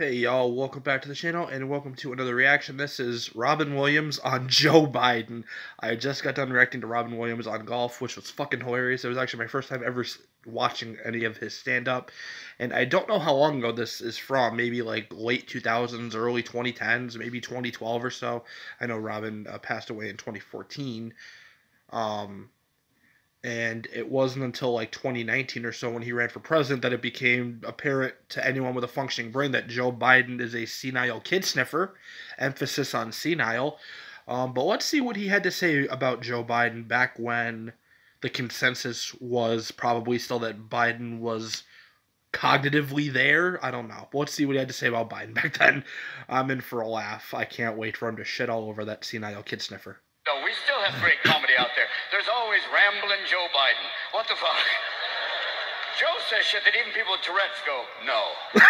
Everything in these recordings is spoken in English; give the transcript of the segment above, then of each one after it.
Hey y'all, welcome back to the channel and welcome to another reaction. This is Robin Williams on Joe Biden. I just got done reacting to Robin Williams on golf, which was fucking hilarious. It was actually my first time ever watching any of his stand up. And I don't know how long ago this is from, maybe like late 2000s, early 2010s, maybe 2012 or so. I know Robin uh, passed away in 2014. Um, and it wasn't until like 2019 or so when he ran for president that it became apparent to anyone with a functioning brain that Joe Biden is a senile kid sniffer, emphasis on senile. Um, but let's see what he had to say about Joe Biden back when the consensus was probably still that Biden was cognitively there. I don't know. let's see what he had to say about Biden back then. I'm in for a laugh. I can't wait for him to shit all over that senile kid sniffer. No, we still have great comedy out there. There's always rambling Joe Biden. What the fuck? Joe says shit that even people with Tourette's go, no.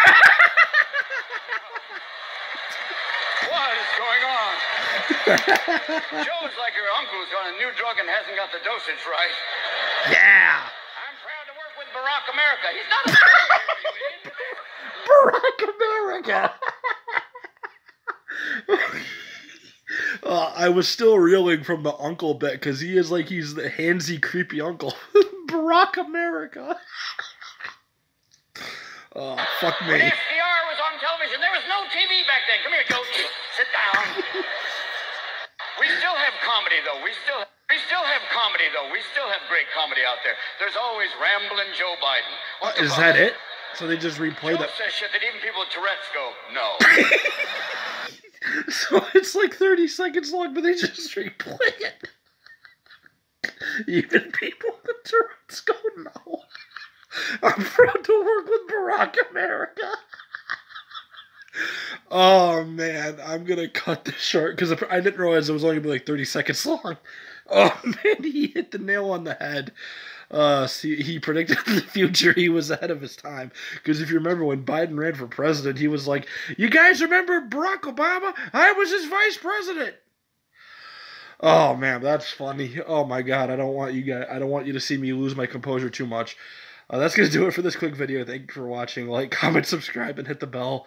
what is going on? Joe's like your uncle who's on a new drug and hasn't got the dosage right. Yeah. I'm proud to work with Barack America. He's not a Barack America. Uh, I was still reeling from the uncle bit because he is like he's the handsy, creepy uncle. Barack America. oh, fuck me. When FDR was on television, there was no TV back then. Come here, Joe. Sit down. we still have comedy, though. We still. We still have comedy, though. We still have great comedy out there. There's always rambling Joe Biden. Uh, is that it? So they just replay Joe that. says shit that even people with Tourette's go, no. so it's like 30 seconds long, but they just replay it. Even people with Tourette's go, no. I'm proud to work with Barack America. Oh man, I'm gonna cut this short because I didn't realize it was only gonna be like 30 seconds long. Oh man, he hit the nail on the head uh, see, he predicted the future. He was ahead of his time. Because if you remember when Biden ran for president, he was like, "You guys remember Barack Obama? I was his vice president." Oh man, that's funny. Oh my god, I don't want you guys. I don't want you to see me lose my composure too much. Uh, that's gonna do it for this quick video. Thank you for watching. Like, comment, subscribe, and hit the bell.